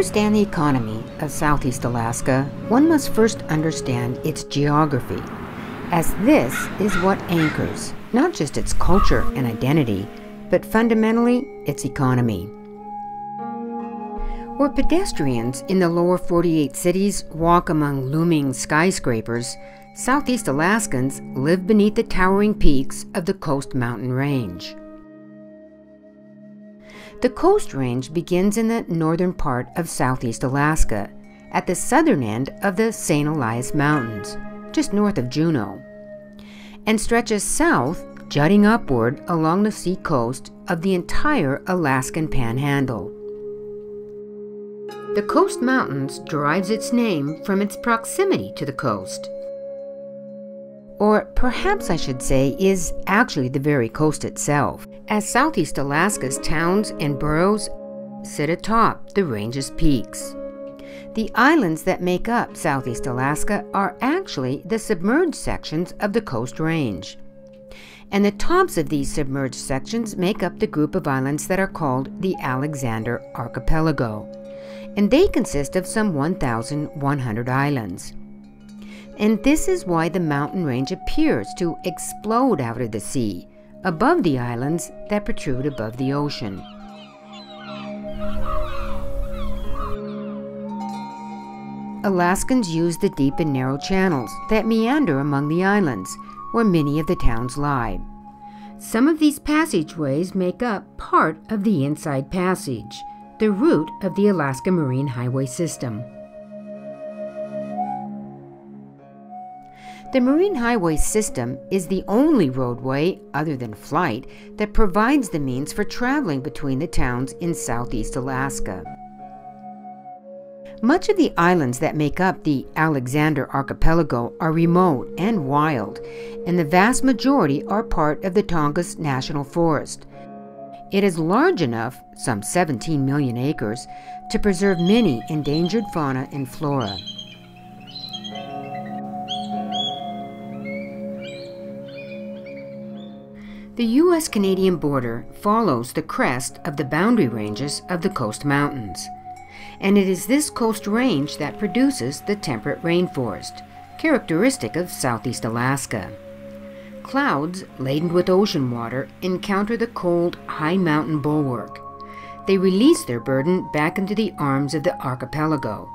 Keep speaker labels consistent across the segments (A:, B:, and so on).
A: understand the economy of Southeast Alaska, one must first understand its geography, as this is what anchors not just its culture and identity, but fundamentally its economy. Where pedestrians in the lower 48 cities walk among looming skyscrapers, Southeast Alaskans live beneath the towering peaks of the Coast Mountain Range. The Coast Range begins in the northern part of southeast Alaska, at the southern end of the St. Elias Mountains, just north of Juneau, and stretches south, jutting upward along the sea coast of the entire Alaskan Panhandle. The Coast Mountains derives its name from its proximity to the coast. Or perhaps I should say, is actually the very coast itself as Southeast Alaska's towns and boroughs sit atop the range's peaks. The islands that make up Southeast Alaska are actually the submerged sections of the Coast Range. And the tops of these submerged sections make up the group of islands that are called the Alexander Archipelago. And they consist of some 1,100 islands. And this is why the mountain range appears to explode out of the sea, above the islands that protrude above the ocean. Alaskans use the deep and narrow channels that meander among the islands, where many of the towns lie. Some of these passageways make up part of the Inside Passage, the route of the Alaska Marine Highway System. The Marine Highway System is the only roadway, other than flight, that provides the means for traveling between the towns in southeast Alaska. Much of the islands that make up the Alexander Archipelago are remote and wild, and the vast majority are part of the Tongass National Forest. It is large enough, some 17 million acres, to preserve many endangered fauna and flora. The U.S. Canadian border follows the crest of the boundary ranges of the Coast Mountains. And it is this coast range that produces the temperate rainforest, characteristic of southeast Alaska. Clouds laden with ocean water encounter the cold, high mountain bulwark. They release their burden back into the arms of the archipelago,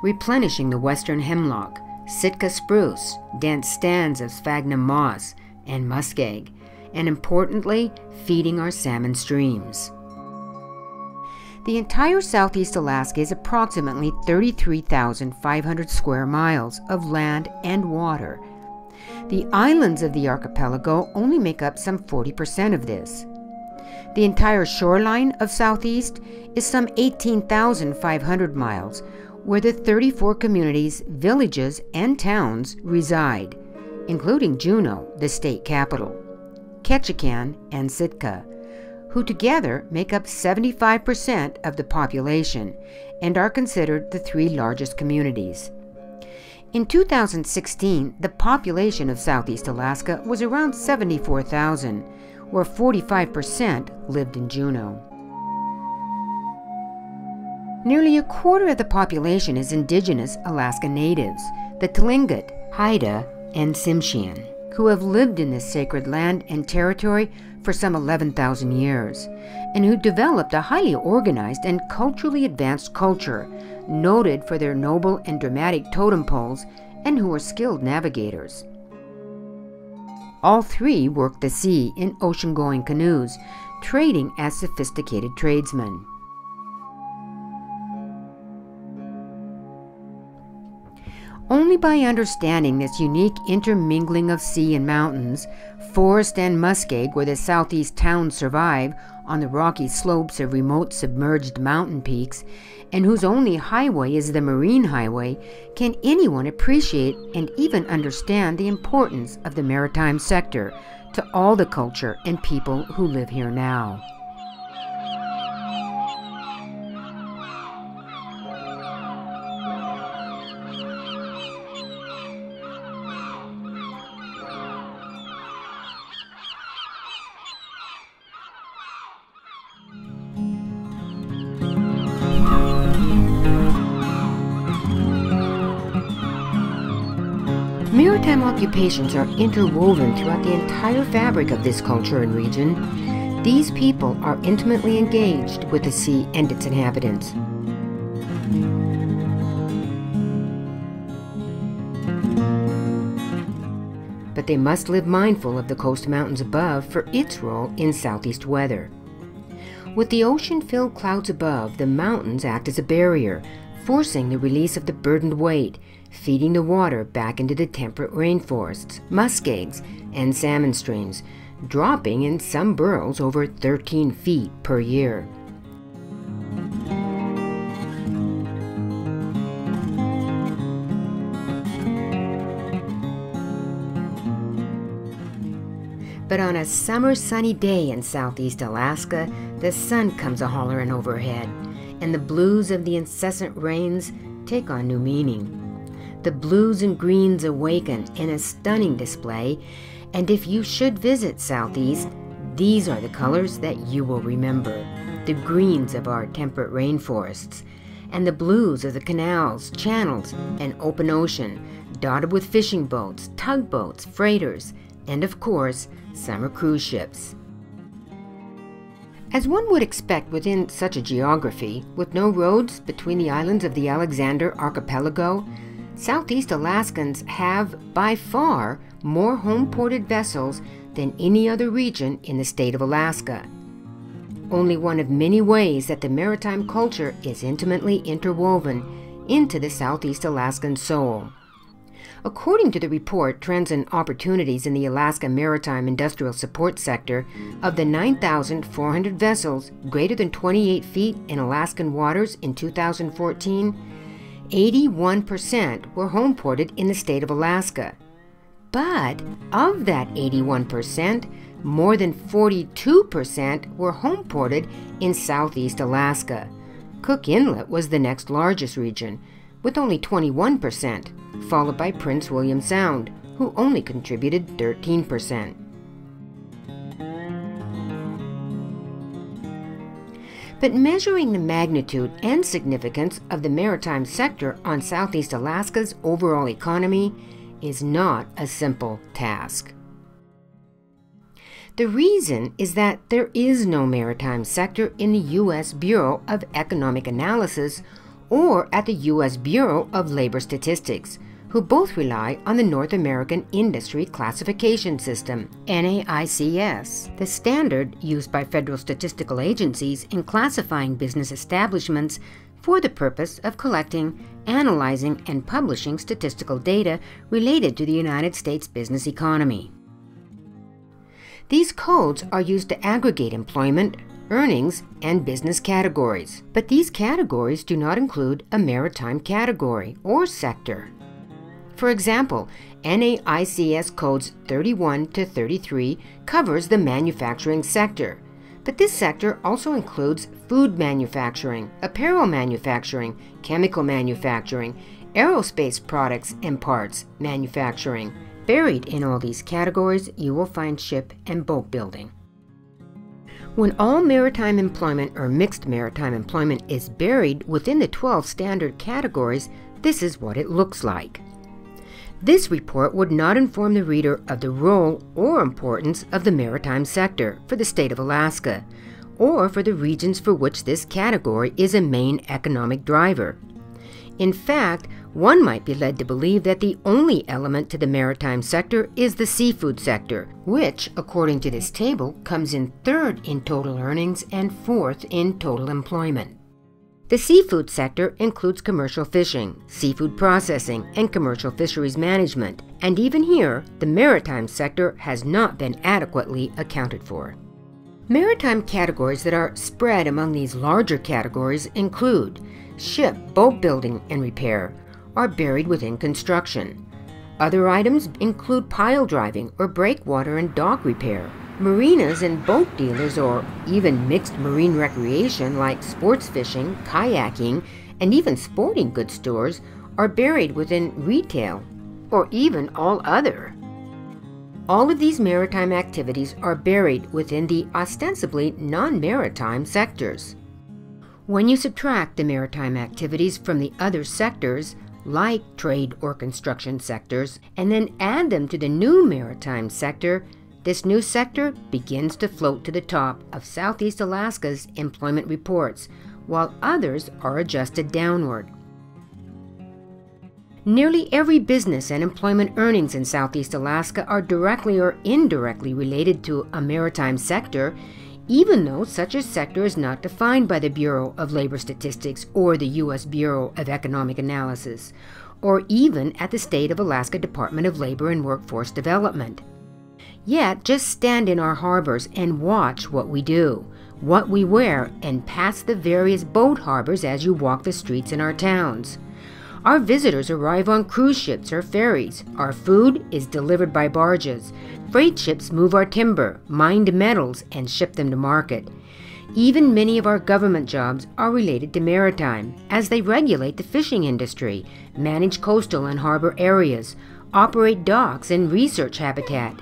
A: replenishing the western hemlock, Sitka spruce, dense stands of sphagnum moss, and muskeg, and importantly, feeding our salmon streams. The entire southeast Alaska is approximately 33,500 square miles of land and water. The islands of the archipelago only make up some 40% of this. The entire shoreline of Southeast is some 18,500 miles, where the 34 communities, villages, and towns reside, including Juneau, the state capital. Ketchikan, and Sitka, who together make up 75% of the population and are considered the three largest communities. In 2016, the population of Southeast Alaska was around 74,000, where 45% lived in Juneau. Nearly a quarter of the population is indigenous Alaska natives, the Tlingit, Haida, and Tsimshian who have lived in this sacred land and territory for some 11,000 years, and who developed a highly organized and culturally advanced culture, noted for their noble and dramatic totem poles, and who are skilled navigators. All three work the sea in ocean going canoes, trading as sophisticated tradesmen. Only by understanding this unique intermingling of sea and mountains, forest and muskeg where the southeast towns survive on the rocky slopes of remote submerged mountain peaks, and whose only highway is the marine highway, can anyone appreciate and even understand the importance of the maritime sector to all the culture and people who live here now. Maritime occupations are interwoven throughout the entire fabric of this culture and region. These people are intimately engaged with the sea and its inhabitants. But they must live mindful of the coast mountains above for its role in southeast weather. With the ocean-filled clouds above, the mountains act as a barrier, forcing the release of the burdened weight, feeding the water back into the temperate rainforests, muskegs, and salmon streams, dropping in some boroughs over 13 feet per year. But on a summer sunny day in southeast Alaska, the sun comes a hollering overhead, and the blues of the incessant rains take on new meaning. The blues and greens awaken in a stunning display, and if you should visit Southeast, these are the colors that you will remember. The greens of our temperate rainforests, and the blues of the canals, channels, and open ocean, dotted with fishing boats, tugboats, freighters, and of course, summer cruise ships. As one would expect within such a geography, with no roads between the islands of the Alexander Archipelago, Southeast Alaskans have by far more home ported vessels than any other region in the state of Alaska. Only one of many ways that the maritime culture is intimately interwoven into the Southeast Alaskan soul. According to the report Trends and Opportunities in the Alaska Maritime Industrial Support Sector, of the 9,400 vessels greater than 28 feet in Alaskan waters in 2014, 81% were homeported in the state of Alaska. But of that 81%, more than 42% were homeported in southeast Alaska. Cook Inlet was the next largest region, with only 21%, followed by Prince William Sound, who only contributed 13%. But measuring the magnitude and significance of the maritime sector on Southeast Alaska's overall economy is not a simple task. The reason is that there is no maritime sector in the U.S. Bureau of Economic Analysis or at the U.S. Bureau of Labor Statistics, who both rely on the North American Industry Classification System, NAICS, the standard used by federal statistical agencies in classifying business establishments for the purpose of collecting, analyzing, and publishing statistical data related to the United States business economy. These codes are used to aggregate employment, earnings, and business categories. But these categories do not include a maritime category or sector. For example, NAICS codes 31 to 33 covers the manufacturing sector, but this sector also includes food manufacturing, apparel manufacturing, chemical manufacturing, aerospace products and parts manufacturing. Buried in all these categories, you will find ship and boat building. When all maritime employment or mixed maritime employment is buried within the 12 standard categories, this is what it looks like. This report would not inform the reader of the role or importance of the maritime sector for the state of Alaska, or for the regions for which this category is a main economic driver. In fact, one might be led to believe that the only element to the maritime sector is the seafood sector, which, according to this table, comes in third in total earnings and fourth in total employment. The seafood sector includes commercial fishing, seafood processing, and commercial fisheries management, and even here, the maritime sector has not been adequately accounted for. Maritime categories that are spread among these larger categories include ship, boat building and repair, are buried within construction. Other items include pile driving or breakwater and dock repair. Marinas and boat dealers or even mixed marine recreation like sports fishing, kayaking, and even sporting goods stores are buried within retail or even all other. All of these maritime activities are buried within the ostensibly non-maritime sectors. When you subtract the maritime activities from the other sectors, like trade or construction sectors, and then add them to the new maritime sector, this new sector begins to float to the top of Southeast Alaska's employment reports, while others are adjusted downward. Nearly every business and employment earnings in Southeast Alaska are directly or indirectly related to a maritime sector, even though such a sector is not defined by the Bureau of Labor Statistics or the U.S. Bureau of Economic Analysis, or even at the State of Alaska Department of Labor and Workforce Development. Yet, just stand in our harbors and watch what we do, what we wear, and pass the various boat harbors as you walk the streets in our towns. Our visitors arrive on cruise ships or ferries. Our food is delivered by barges. Freight ships move our timber, mined metals, and ship them to market. Even many of our government jobs are related to maritime, as they regulate the fishing industry, manage coastal and harbor areas, operate docks and research habitat.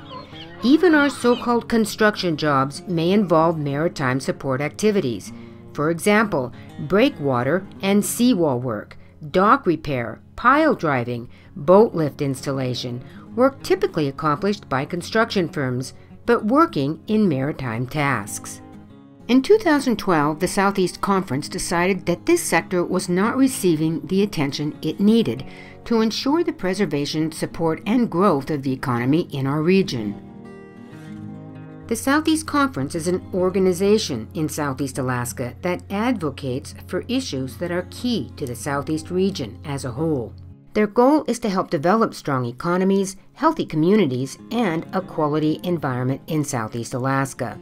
A: Even our so called construction jobs may involve maritime support activities. For example, breakwater and seawall work, dock repair, pile driving, boat lift installation, work typically accomplished by construction firms, but working in maritime tasks. In 2012, the Southeast Conference decided that this sector was not receiving the attention it needed to ensure the preservation, support, and growth of the economy in our region. The Southeast Conference is an organization in Southeast Alaska that advocates for issues that are key to the Southeast region as a whole. Their goal is to help develop strong economies, healthy communities, and a quality environment in Southeast Alaska.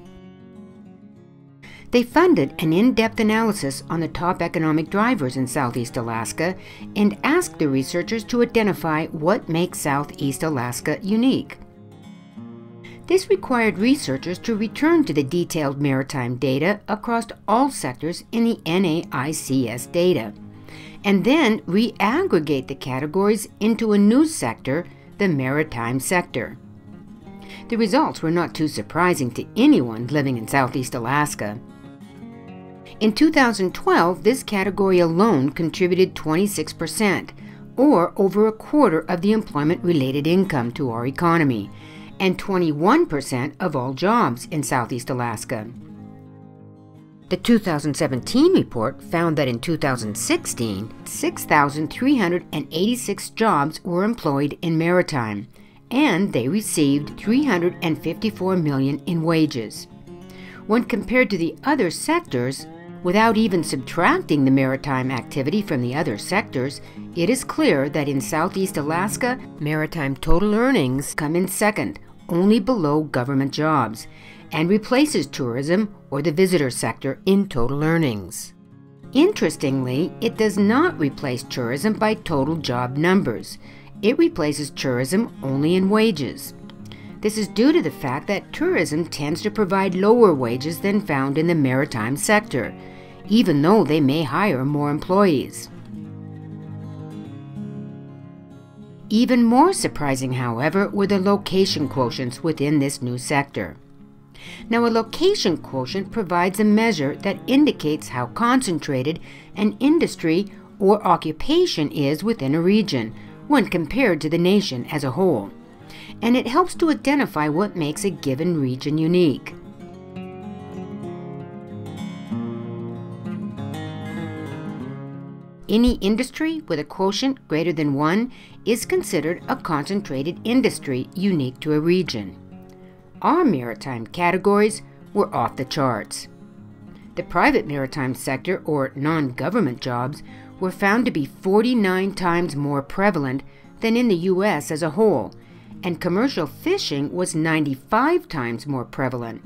A: They funded an in depth analysis on the top economic drivers in Southeast Alaska and asked the researchers to identify what makes Southeast Alaska unique. This required researchers to return to the detailed maritime data across all sectors in the NAICS data, and then re-aggregate the categories into a new sector, the maritime sector. The results were not too surprising to anyone living in Southeast Alaska. In 2012, this category alone contributed 26%, or over a quarter of the employment related income to our economy, and 21% of all jobs in Southeast Alaska. The 2017 report found that in 2016, 6,386 jobs were employed in maritime, and they received 354 million in wages. When compared to the other sectors, without even subtracting the maritime activity from the other sectors, it is clear that in Southeast Alaska, maritime total earnings come in second, only below government jobs and replaces tourism or the visitor sector in total earnings. Interestingly, it does not replace tourism by total job numbers. It replaces tourism only in wages. This is due to the fact that tourism tends to provide lower wages than found in the maritime sector, even though they may hire more employees. Even more surprising, however, were the location quotients within this new sector. Now, a location quotient provides a measure that indicates how concentrated an industry or occupation is within a region when compared to the nation as a whole, and it helps to identify what makes a given region unique. Any industry with a quotient greater than 1 is considered a concentrated industry unique to a region. Our maritime categories were off the charts. The private maritime sector, or non government jobs, were found to be 49 times more prevalent than in the U.S. as a whole, and commercial fishing was 95 times more prevalent.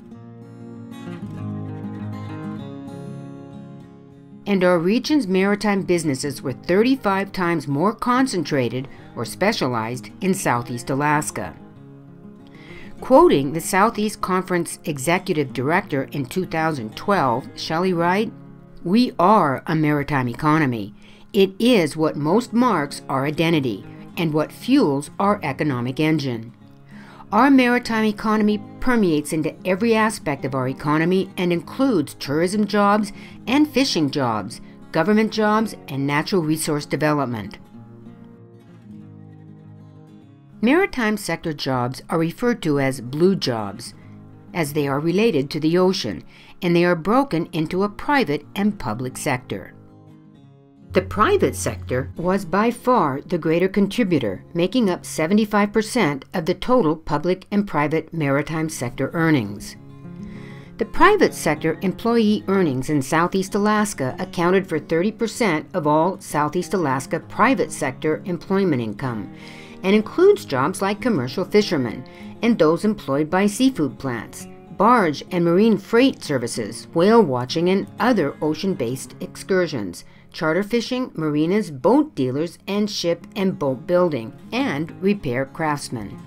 A: And our region's maritime businesses were 35 times more concentrated or specialized in Southeast Alaska. Quoting the Southeast Conference Executive Director in 2012, Shelley Wright, We are a maritime economy. It is what most marks our identity and what fuels our economic engine. Our maritime economy permeates into every aspect of our economy and includes tourism jobs and fishing jobs, government jobs, and natural resource development. Maritime sector jobs are referred to as blue jobs, as they are related to the ocean, and they are broken into a private and public sector. The private sector was by far the greater contributor, making up 75% of the total public and private maritime sector earnings. The private sector employee earnings in Southeast Alaska accounted for 30% of all Southeast Alaska private sector employment income and includes jobs like commercial fishermen and those employed by seafood plants, barge and marine freight services, whale watching, and other ocean based excursions, charter fishing, marinas, boat dealers, and ship and boat building, and repair craftsmen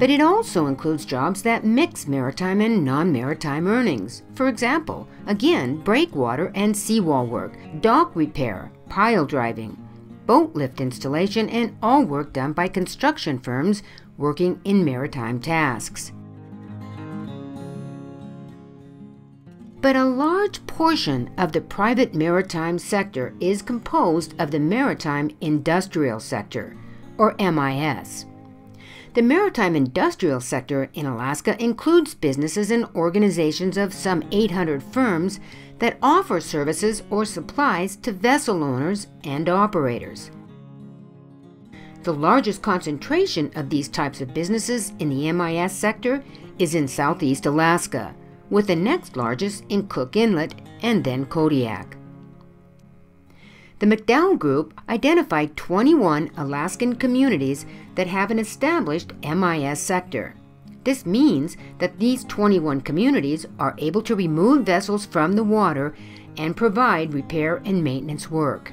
A: but it also includes jobs that mix maritime and non maritime earnings. For example, again, breakwater and seawall work, dock repair, pile driving, boat lift installation, and all work done by construction firms working in maritime tasks. But a large portion of the private maritime sector is composed of the maritime industrial sector, or MIS. The maritime industrial sector in Alaska includes businesses and organizations of some 800 firms that offer services or supplies to vessel owners and operators. The largest concentration of these types of businesses in the MIS sector is in southeast Alaska, with the next largest in Cook Inlet and then Kodiak. The McDowell Group identified 21 Alaskan communities that have an established MIS sector. This means that these 21 communities are able to remove vessels from the water and provide repair and maintenance work.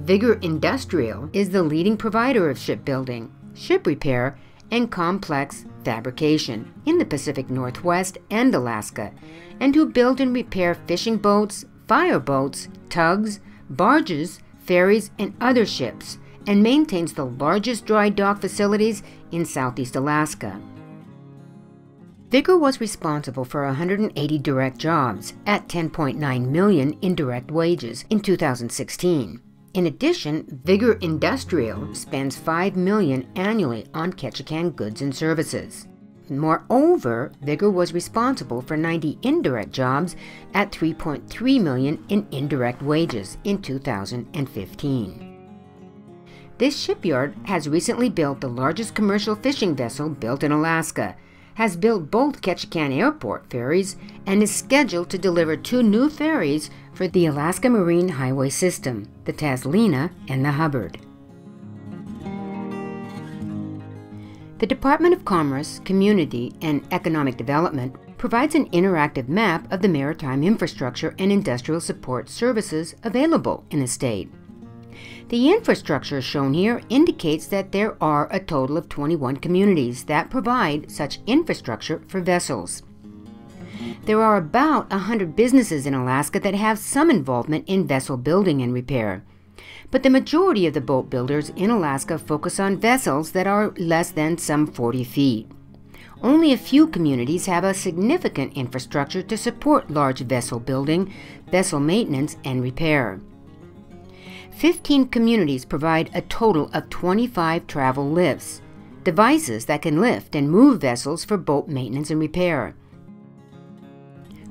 A: Vigor Industrial is the leading provider of shipbuilding, ship repair, and complex fabrication in the Pacific Northwest and Alaska, and who build and repair fishing boats, fireboats, tugs, barges, ferries, and other ships, and maintains the largest dry dock facilities in southeast Alaska. Vigor was responsible for 180 direct jobs at 10.9 million indirect wages in 2016. In addition, Vigor Industrial spends 5 million annually on Ketchikan goods and services. Moreover, Vigor was responsible for 90 indirect jobs at 3.3 million in indirect wages in 2015. This shipyard has recently built the largest commercial fishing vessel built in Alaska, has built both Ketchikan Airport ferries, and is scheduled to deliver two new ferries for the Alaska Marine Highway System, the Tazlina and the Hubbard. The Department of Commerce, Community, and Economic Development provides an interactive map of the maritime infrastructure and industrial support services available in the state. The infrastructure shown here indicates that there are a total of 21 communities that provide such infrastructure for vessels. There are about 100 businesses in Alaska that have some involvement in vessel building and repair but the majority of the boat builders in Alaska focus on vessels that are less than some 40 feet. Only a few communities have a significant infrastructure to support large vessel building, vessel maintenance, and repair. 15 communities provide a total of 25 travel lifts, devices that can lift and move vessels for boat maintenance and repair.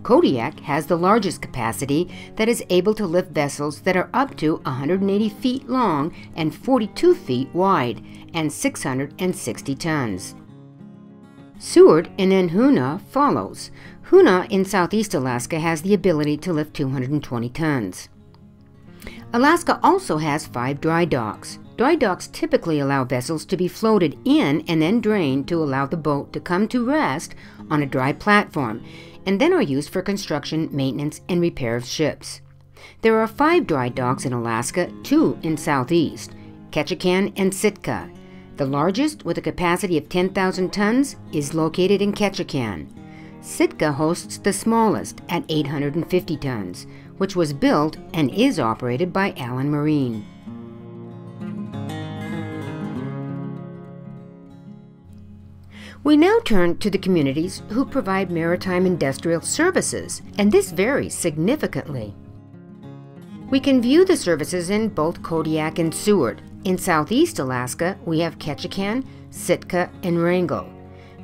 A: Kodiak has the largest capacity that is able to lift vessels that are up to 180 feet long and 42 feet wide and 660 tons. Seward and then Hoonah follows. Hoonah in southeast Alaska has the ability to lift 220 tons. Alaska also has five dry docks. Dry docks typically allow vessels to be floated in and then drained to allow the boat to come to rest on a dry platform and then are used for construction, maintenance, and repair of ships. There are five dry docks in Alaska, two in Southeast, Ketchikan and Sitka. The largest, with a capacity of 10,000 tons, is located in Ketchikan. Sitka hosts the smallest at 850 tons, which was built and is operated by Allen Marine. We now turn to the communities who provide maritime industrial services, and this varies significantly. We can view the services in both Kodiak and Seward. In southeast Alaska, we have Ketchikan, Sitka, and Wrangell.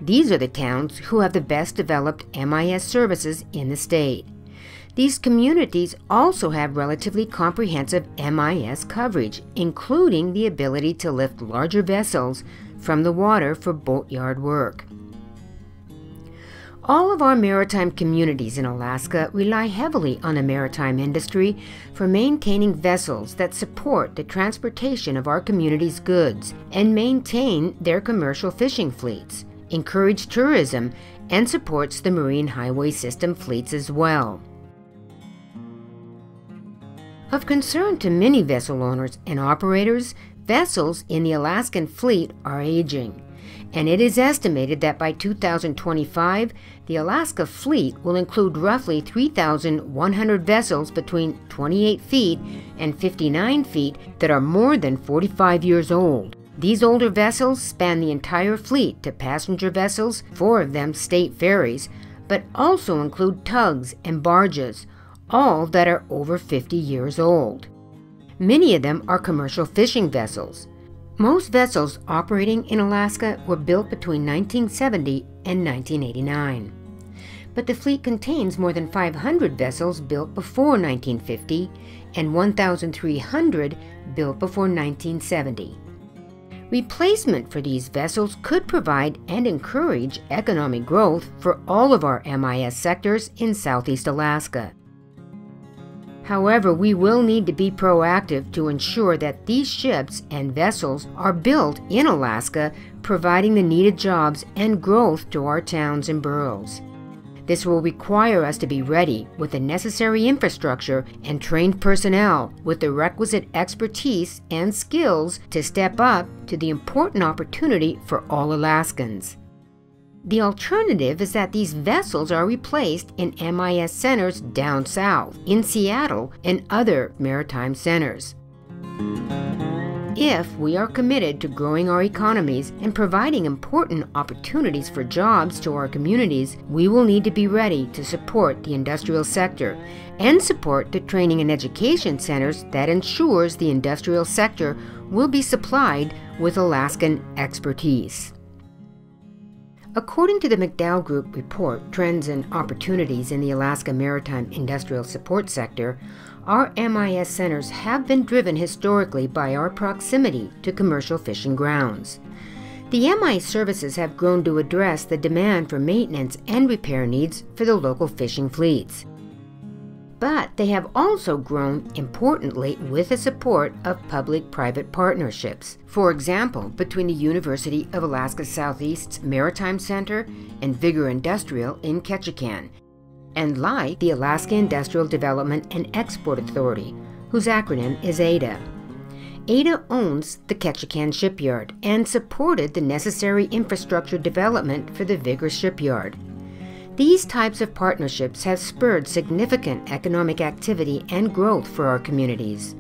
A: These are the towns who have the best developed MIS services in the state. These communities also have relatively comprehensive MIS coverage, including the ability to lift larger vessels from the water for boatyard work. All of our maritime communities in Alaska rely heavily on the maritime industry for maintaining vessels that support the transportation of our community's goods and maintain their commercial fishing fleets, encourage tourism, and supports the marine highway system fleets as well. Of concern to many vessel owners and operators, vessels in the Alaskan fleet are aging and it is estimated that by 2025, the Alaska fleet will include roughly 3,100 vessels between 28 feet and 59 feet that are more than 45 years old. These older vessels span the entire fleet to passenger vessels, four of them state ferries, but also include tugs and barges, all that are over 50 years old. Many of them are commercial fishing vessels. Most vessels operating in Alaska were built between 1970 and 1989. But the fleet contains more than 500 vessels built before 1950 and 1,300 built before 1970. Replacement for these vessels could provide and encourage economic growth for all of our MIS sectors in Southeast Alaska. However, we will need to be proactive to ensure that these ships and vessels are built in Alaska, providing the needed jobs and growth to our towns and boroughs. This will require us to be ready with the necessary infrastructure and trained personnel with the requisite expertise and skills to step up to the important opportunity for all Alaskans. The alternative is that these vessels are replaced in MIS centers down south, in Seattle, and other maritime centers. If we are committed to growing our economies and providing important opportunities for jobs to our communities, we will need to be ready to support the industrial sector and support the training and education centers that ensures the industrial sector will be supplied with Alaskan expertise. According to the McDowell Group report, Trends and Opportunities in the Alaska Maritime Industrial Support Sector, our MIS centers have been driven historically by our proximity to commercial fishing grounds. The MI services have grown to address the demand for maintenance and repair needs for the local fishing fleets but they have also grown importantly with the support of public private partnerships. For example, between the University of Alaska Southeast's Maritime Center and Vigor Industrial in Ketchikan, and like the Alaska Industrial Development and Export Authority, whose acronym is AIDEA. AIDEA owns the Ketchikan shipyard and supported the necessary infrastructure development for the Vigor shipyard. These types of partnerships have spurred significant economic activity and growth for our communities.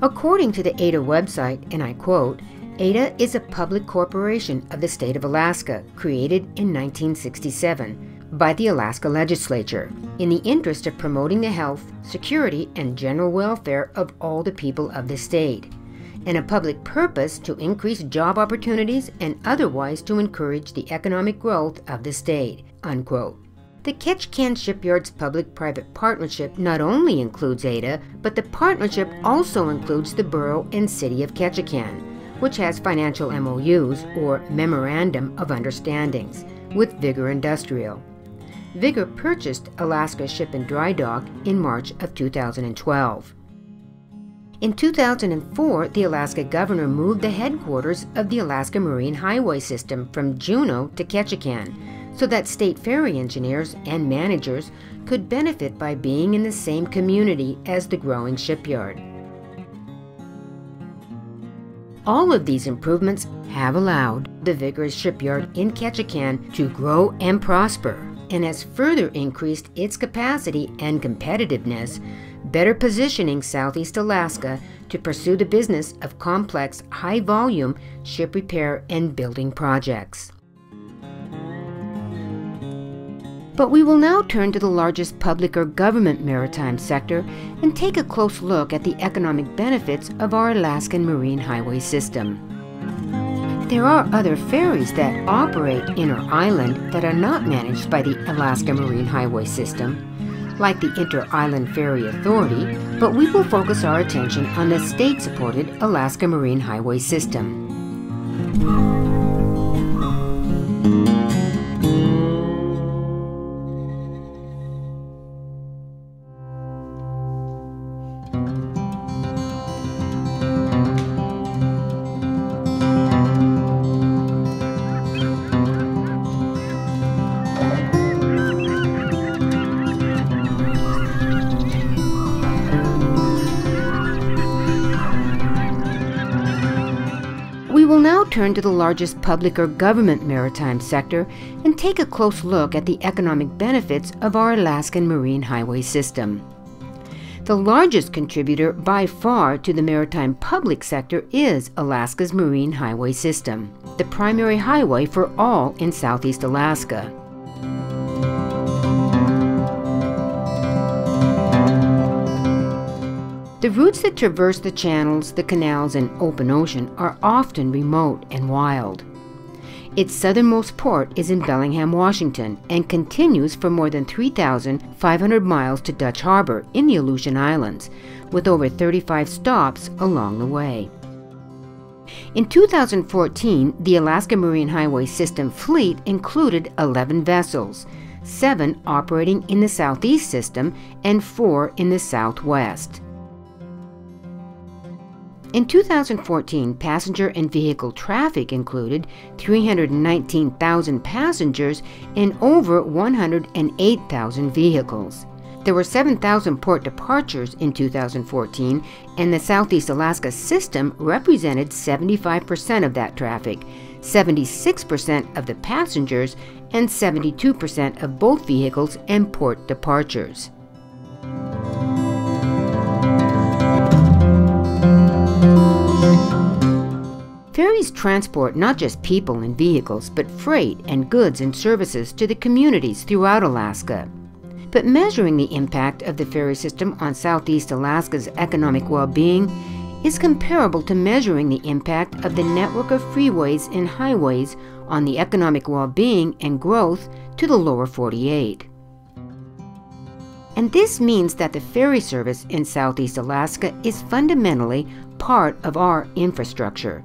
A: According to the AIDEA website, and I quote, AIDEA is a public corporation of the state of Alaska, created in 1967 by the Alaska legislature in the interest of promoting the health, security, and general welfare of all the people of the state, and a public purpose to increase job opportunities and otherwise to encourage the economic growth of the state. Unquote. The Ketchikan Shipyard's public private partnership not only includes AIDEA, but the partnership also includes the borough and city of Ketchikan, which has financial MOUs or Memorandum of Understandings with Vigor Industrial. Vigor purchased Alaska Ship and Dry Dock in March of 2012. In 2004, the Alaska governor moved the headquarters of the Alaska Marine Highway System from Juneau to Ketchikan so that state ferry engineers and managers could benefit by being in the same community as the growing shipyard. All of these improvements have allowed the vigorous shipyard in Ketchikan to grow and prosper and has further increased its capacity and competitiveness, better positioning Southeast Alaska to pursue the business of complex, high volume ship repair and building projects. But we will now turn to the largest public or government maritime sector and take a close look at the economic benefits of our Alaskan Marine Highway System. There are other ferries that operate inner island that are not managed by the Alaska Marine Highway System, like the Inter-Island Ferry Authority, but we will focus our attention on the state-supported Alaska Marine Highway System. Turn to the largest public or government maritime sector and take a close look at the economic benefits of our Alaskan Marine Highway System. The largest contributor by far to the maritime public sector is Alaska's Marine Highway System, the primary highway for all in Southeast Alaska. The routes that traverse the channels, the canals, and open ocean are often remote and wild. Its southernmost port is in Bellingham, Washington, and continues for more than 3,500 miles to Dutch Harbor in the Aleutian Islands, with over 35 stops along the way. In 2014, the Alaska Marine Highway System fleet included 11 vessels, seven operating in the Southeast System and four in the Southwest. In 2014, passenger and vehicle traffic included 319,000 passengers and over 108,000 vehicles. There were 7,000 port departures in 2014, and the Southeast Alaska system represented 75% of that traffic, 76% of the passengers, and 72% of both vehicles and port departures. Ferries transport not just people and vehicles, but freight and goods and services to the communities throughout Alaska. But measuring the impact of the ferry system on Southeast Alaska's economic well-being is comparable to measuring the impact of the network of freeways and highways on the economic well-being and growth to the lower 48. And this means that the ferry service in Southeast Alaska is fundamentally part of our infrastructure.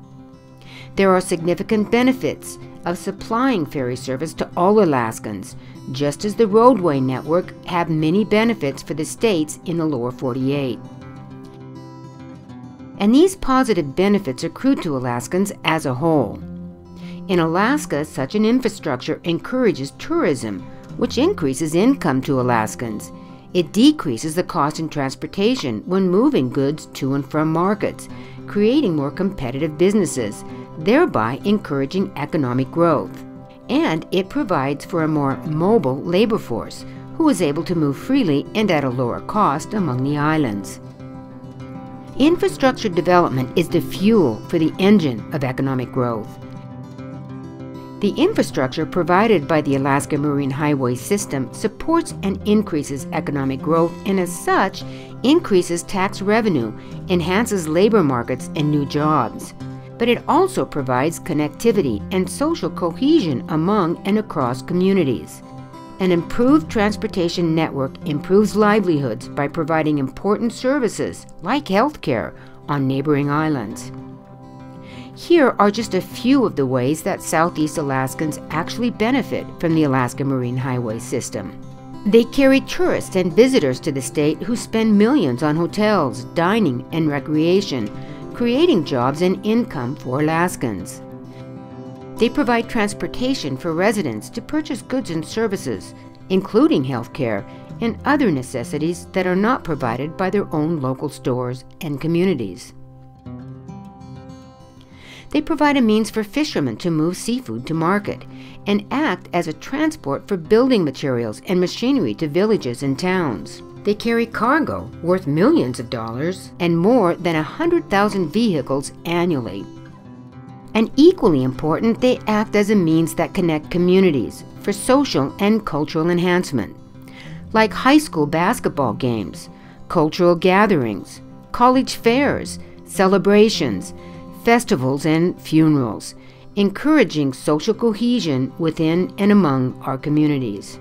A: There are significant benefits of supplying ferry service to all Alaskans, just as the roadway network have many benefits for the states in the lower 48. And these positive benefits accrue to Alaskans as a whole. In Alaska, such an infrastructure encourages tourism, which increases income to Alaskans. It decreases the cost in transportation when moving goods to and from markets, creating more competitive businesses, thereby encouraging economic growth. And it provides for a more mobile labor force who is able to move freely and at a lower cost among the islands. Infrastructure development is the fuel for the engine of economic growth. The infrastructure provided by the Alaska Marine Highway System supports and increases economic growth and as such increases tax revenue, enhances labor markets and new jobs but it also provides connectivity and social cohesion among and across communities. An improved transportation network improves livelihoods by providing important services, like healthcare, on neighboring islands. Here are just a few of the ways that Southeast Alaskans actually benefit from the Alaska Marine Highway System. They carry tourists and visitors to the state who spend millions on hotels, dining, and recreation, creating jobs and income for Alaskans. They provide transportation for residents to purchase goods and services, including health care and other necessities that are not provided by their own local stores and communities. They provide a means for fishermen to move seafood to market and act as a transport for building materials and machinery to villages and towns. They carry cargo worth millions of dollars and more than 100,000 vehicles annually. And equally important, they act as a means that connect communities for social and cultural enhancement, like high school basketball games, cultural gatherings, college fairs, celebrations, festivals, and funerals, encouraging social cohesion within and among our communities.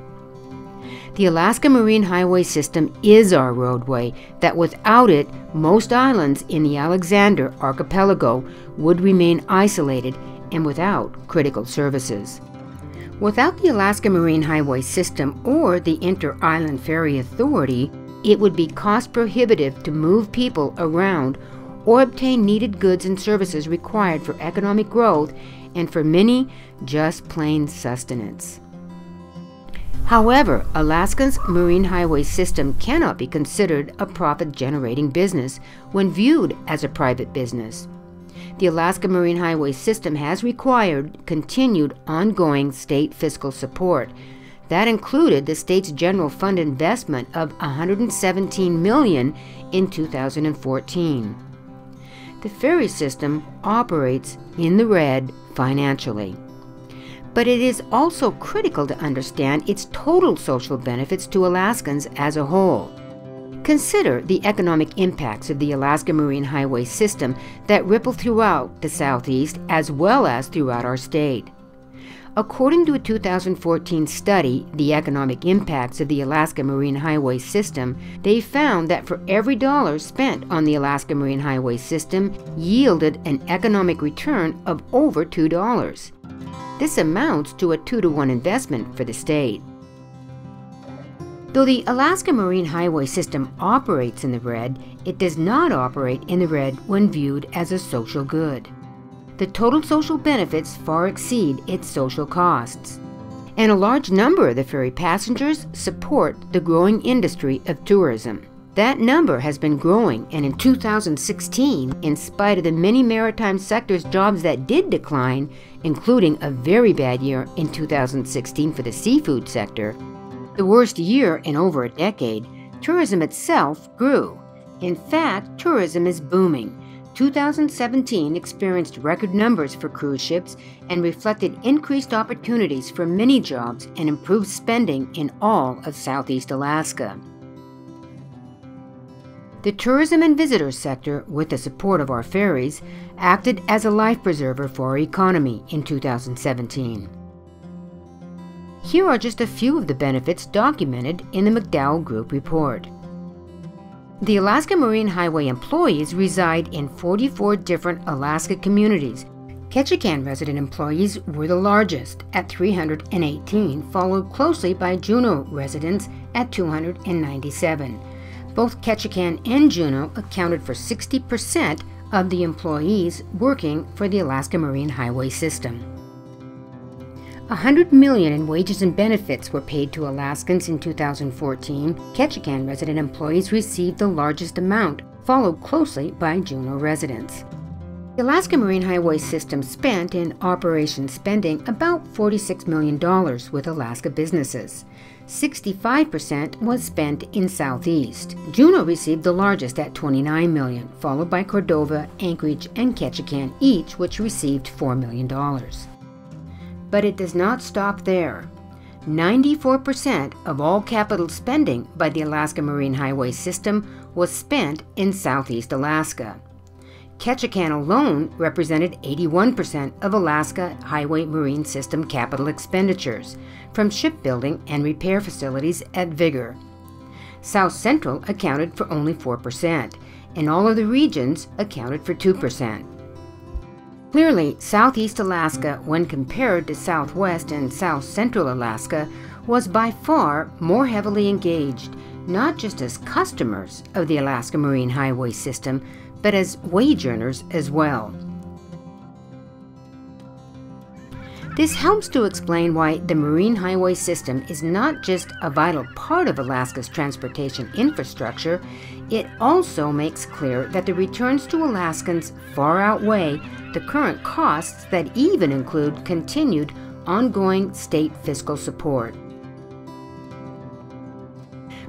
A: The Alaska Marine Highway System is our roadway that without it, most islands in the Alexander Archipelago would remain isolated and without critical services. Without the Alaska Marine Highway System or the Inter Island Ferry Authority, it would be cost prohibitive to move people around or obtain needed goods and services required for economic growth and for many, just plain sustenance. However, Alaska's marine highway system cannot be considered a profit generating business when viewed as a private business. The Alaska Marine Highway System has required continued ongoing state fiscal support. That included the state's general fund investment of 117 million in 2014. The ferry system operates in the red financially but it is also critical to understand its total social benefits to Alaskans as a whole. Consider the economic impacts of the Alaska Marine Highway system that ripple throughout the Southeast as well as throughout our state. According to a 2014 study, The Economic Impacts of the Alaska Marine Highway System, they found that for every dollar spent on the Alaska Marine Highway System yielded an economic return of over $2. This amounts to a 2 to 1 investment for the state. Though the Alaska Marine Highway System operates in the red, it does not operate in the red when viewed as a social good. The total social benefits far exceed its social costs. And a large number of the ferry passengers support the growing industry of tourism. That number has been growing, and in 2016, in spite of the many maritime sector's jobs that did decline, including a very bad year in 2016 for the seafood sector, the worst year in over a decade, tourism itself grew. In fact, tourism is booming. 2017 experienced record numbers for cruise ships and reflected increased opportunities for many jobs and improved spending in all of Southeast Alaska. The tourism and visitors sector, with the support of our ferries, acted as a life preserver for our economy in 2017. Here are just a few of the benefits documented in the McDowell Group report. The Alaska Marine Highway employees reside in 44 different Alaska communities. Ketchikan resident employees were the largest at 318, followed closely by Juneau residents at 297. Both Ketchikan and Juneau accounted for 60% of the employees working for the Alaska Marine Highway System. 100 million in wages and benefits were paid to Alaskans in 2014. Ketchikan resident employees received the largest amount, followed closely by Juneau residents. The Alaska Marine Highway System spent in operation spending about $46 million with Alaska businesses. 65% was spent in Southeast. Juneau received the largest at 29 million, followed by Cordova, Anchorage, and Ketchikan, each which received $4 million. But it does not stop there. 94% of all capital spending by the Alaska Marine Highway System was spent in Southeast Alaska. Ketchikan alone represented 81% of Alaska Highway Marine System capital expenditures from shipbuilding and repair facilities at Vigor. South Central accounted for only 4%, and all of the regions accounted for 2%. Clearly, Southeast Alaska, when compared to Southwest and South Central Alaska, was by far more heavily engaged, not just as customers of the Alaska Marine Highway System, but as wage earners as well. This helps to explain why the Marine Highway System is not just a vital part of Alaska's transportation infrastructure, it also makes clear that the returns to Alaskans far outweigh the current costs that even include continued ongoing state fiscal support.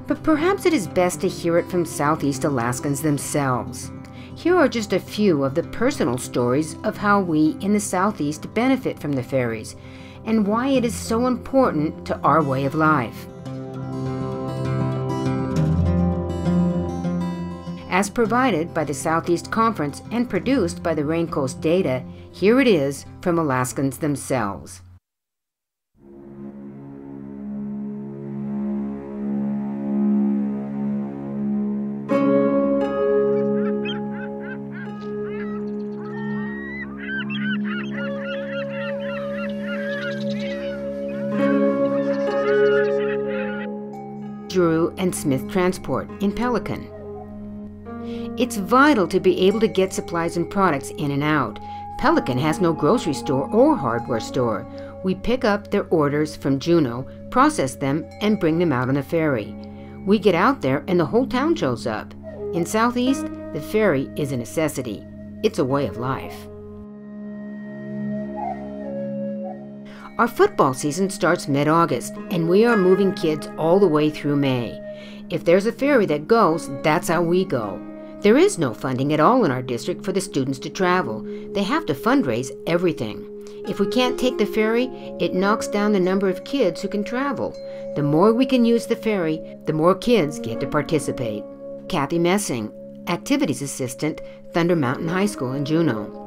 A: But perhaps it is best to hear it from Southeast Alaskans themselves. Here are just a few of the personal stories of how we in the Southeast benefit from the ferries and why it is so important to our way of life. As provided by the Southeast Conference and produced by the Raincoast Data, here it is from Alaskans themselves. Drew and Smith Transport in Pelican. It's vital to be able to get supplies and products in and out. Pelican has no grocery store or hardware store. We pick up their orders from Juneau, process them, and bring them out on the ferry. We get out there and the whole town shows up. In Southeast, the ferry is a necessity. It's a way of life. Our football season starts mid August, and we are moving kids all the way through May. If there's a ferry that goes, that's how we go. There is no funding at all in our district for the students to travel. They have to fundraise everything. If we can't take the ferry, it knocks down the number of kids who can travel. The more we can use the ferry, the more kids get to participate. Kathy Messing, Activities Assistant, Thunder Mountain High School in Juneau.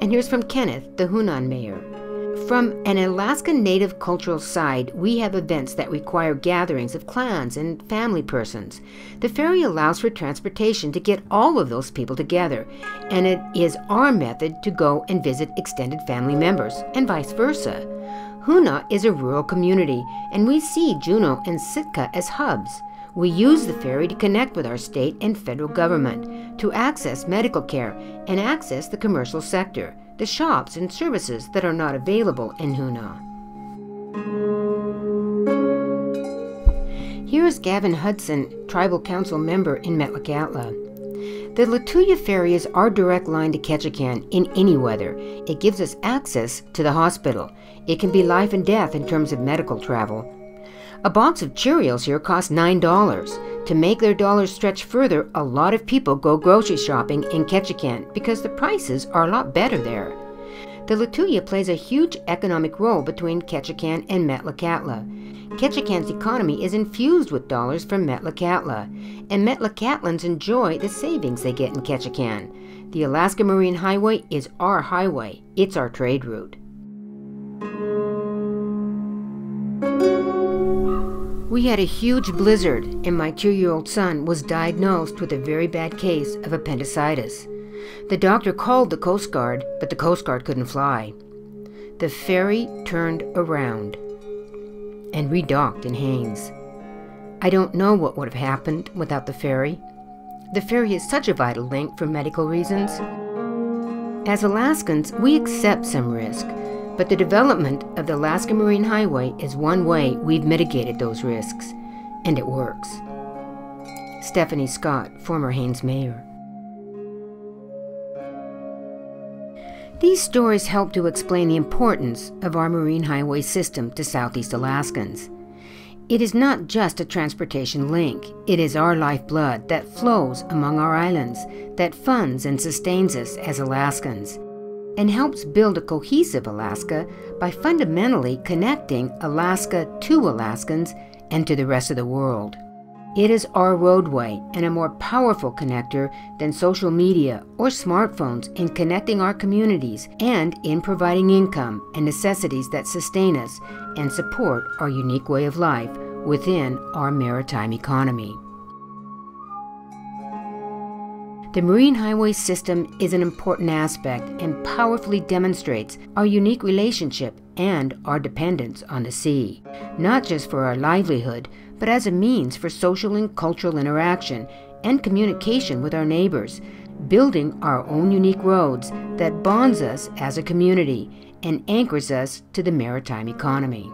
A: And here's from Kenneth, the Hoonah mayor. From an Alaska Native cultural side, we have events that require gatherings of clans and family persons. The ferry allows for transportation to get all of those people together, and it is our method to go and visit extended family members, and vice versa. Hoonah is a rural community, and we see Juneau and Sitka as hubs. We use the ferry to connect with our state and federal government, to access medical care and access the commercial sector, the shops and services that are not available in Hoonah. Here is Gavin Hudson, Tribal Council member in Metlakatla. The Lituya ferry is our direct line to Ketchikan in any weather. It gives us access to the hospital. It can be life and death in terms of medical travel. A box of Cheerios here costs $9. To make their dollars stretch further, a lot of people go grocery shopping in Ketchikan because the prices are a lot better there. The Lituya plays a huge economic role between Ketchikan and Metlakatla. Ketchikan's economy is infused with dollars from Metlakatla, and Metlakatlans enjoy the savings they get in Ketchikan. The Alaska Marine Highway is our highway. It's our trade route. We had a huge blizzard, and my two year old son was diagnosed with a very bad case of appendicitis. The doctor called the Coast Guard, but the Coast Guard couldn't fly. The ferry turned around and redocked in Haines. I don't know what would have happened without the ferry. The ferry is such a vital link for medical reasons. As Alaskans, we accept some risk but the development of the Alaska Marine Highway is one way we've mitigated those risks, and it works. Stephanie Scott, former Haines mayor. These stories help to explain the importance of our marine highway system to Southeast Alaskans. It is not just a transportation link, it is our lifeblood that flows among our islands, that funds and sustains us as Alaskans and helps build a cohesive Alaska by fundamentally connecting Alaska to Alaskans and to the rest of the world. It is our roadway and a more powerful connector than social media or smartphones in connecting our communities and in providing income and necessities that sustain us and support our unique way of life within our maritime economy. The Marine Highway System is an important aspect and powerfully demonstrates our unique relationship and our dependence on the sea, not just for our livelihood, but as a means for social and cultural interaction and communication with our neighbors, building our own unique roads that bonds us as a community and anchors us to the maritime economy.